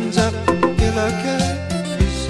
hands up, feel okay. It's